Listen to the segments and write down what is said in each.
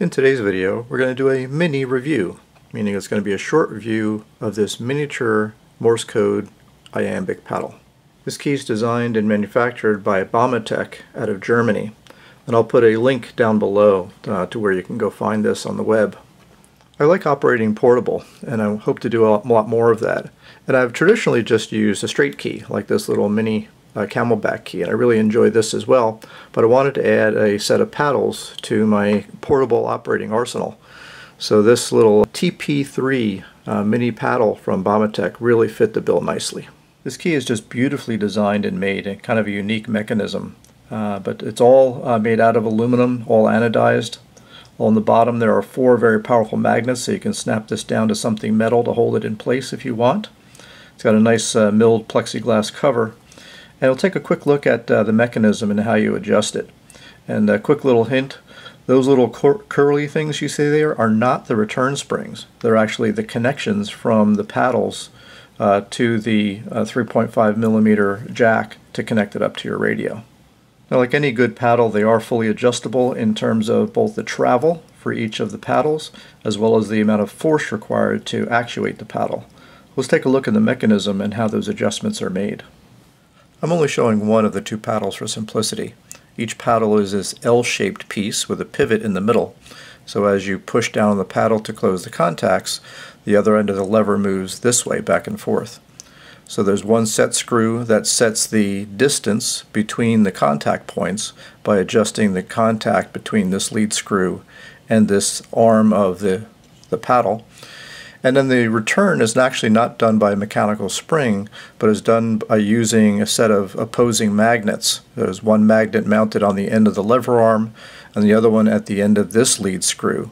In today's video, we're going to do a mini review, meaning it's going to be a short review of this miniature Morse code iambic paddle. This key is designed and manufactured by Bamatech out of Germany, and I'll put a link down below uh, to where you can go find this on the web. I like operating portable, and I hope to do a lot more of that. And I've traditionally just used a straight key, like this little mini uh, camelback key, and I really enjoy this as well. But I wanted to add a set of paddles to my portable operating arsenal. So this little TP3 uh, mini paddle from Bamatech really fit the bill nicely. This key is just beautifully designed and made, and kind of a unique mechanism. Uh, but it's all uh, made out of aluminum, all anodized. On the bottom there are four very powerful magnets so you can snap this down to something metal to hold it in place if you want. It's got a nice uh, milled plexiglass cover and we'll take a quick look at uh, the mechanism and how you adjust it. And a quick little hint, those little cur curly things you see there are not the return springs. They're actually the connections from the paddles uh, to the uh, 3.5 millimeter jack to connect it up to your radio. Now like any good paddle, they are fully adjustable in terms of both the travel for each of the paddles as well as the amount of force required to actuate the paddle. Let's take a look at the mechanism and how those adjustments are made. I'm only showing one of the two paddles for simplicity. Each paddle is this L-shaped piece with a pivot in the middle. So as you push down on the paddle to close the contacts, the other end of the lever moves this way back and forth. So there's one set screw that sets the distance between the contact points by adjusting the contact between this lead screw and this arm of the, the paddle. And then the return is actually not done by a mechanical spring, but is done by using a set of opposing magnets. There's one magnet mounted on the end of the lever arm and the other one at the end of this lead screw.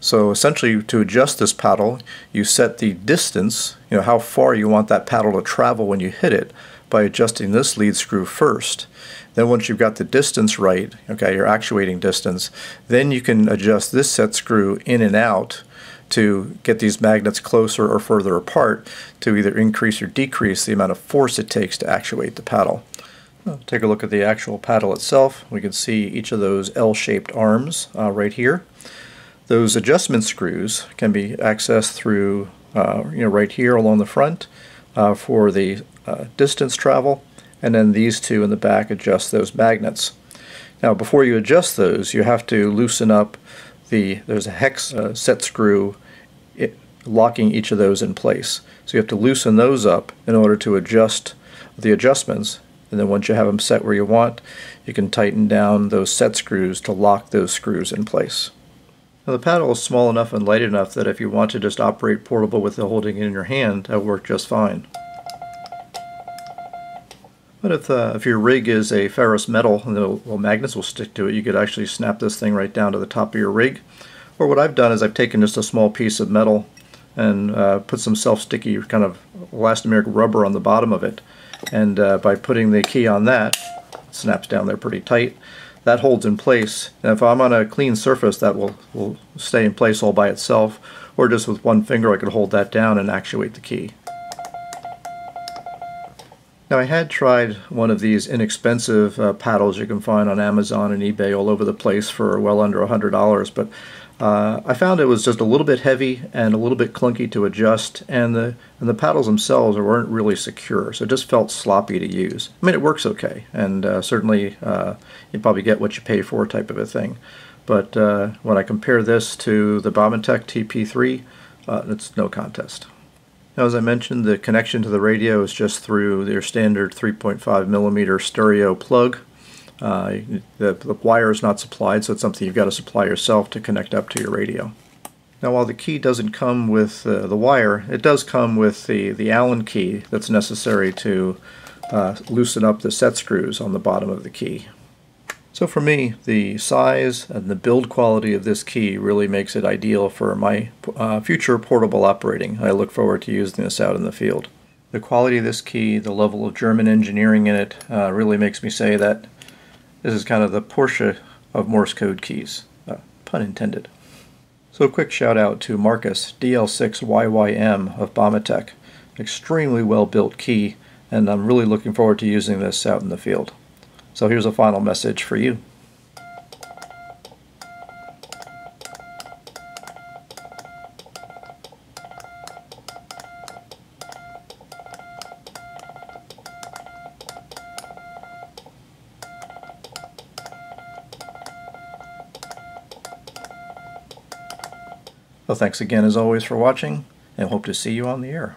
So essentially to adjust this paddle, you set the distance, you know, how far you want that paddle to travel when you hit it by adjusting this lead screw first. Then once you've got the distance right, okay, your actuating distance, then you can adjust this set screw in and out to get these magnets closer or further apart to either increase or decrease the amount of force it takes to actuate the paddle. take a look at the actual paddle itself. We can see each of those L-shaped arms uh, right here. Those adjustment screws can be accessed through uh, you know right here along the front uh, for the uh, distance travel and then these two in the back adjust those magnets. Now before you adjust those you have to loosen up the there's a hex uh, set screw it, locking each of those in place. So you have to loosen those up in order to adjust the adjustments and then once you have them set where you want you can tighten down those set screws to lock those screws in place. Now the paddle is small enough and light enough that if you want to just operate portable with the holding it in your hand, that will work just fine. But if, uh, if your rig is a ferrous metal and the well, magnets will stick to it, you could actually snap this thing right down to the top of your rig. Or what I've done is I've taken just a small piece of metal and uh, put some self-sticky kind of elastomeric rubber on the bottom of it. And uh, by putting the key on that, it snaps down there pretty tight. That holds in place. And if I'm on a clean surface, that will, will stay in place all by itself. Or just with one finger, I could hold that down and actuate the key. Now I had tried one of these inexpensive uh, paddles you can find on Amazon and eBay all over the place for well under $100, but uh, I found it was just a little bit heavy and a little bit clunky to adjust, and the and the paddles themselves weren't really secure, so it just felt sloppy to use. I mean, it works okay, and uh, certainly uh, you probably get what you pay for type of a thing. But uh, when I compare this to the Bamatech TP3, uh, it's no contest. Now, as I mentioned, the connection to the radio is just through their standard 3.5 millimeter stereo plug. Uh, the, the wire is not supplied, so it's something you've got to supply yourself to connect up to your radio. Now, while the key doesn't come with uh, the wire, it does come with the, the Allen key that's necessary to uh, loosen up the set screws on the bottom of the key. So for me, the size and the build quality of this key really makes it ideal for my uh, future portable operating. I look forward to using this out in the field. The quality of this key, the level of German engineering in it, uh, really makes me say that this is kind of the Porsche of Morse code keys, uh, pun intended. So a quick shout out to Marcus DL6YYM of Bamatech. Extremely well built key, and I'm really looking forward to using this out in the field. So here's a final message for you. Well, thanks again as always for watching and hope to see you on the air.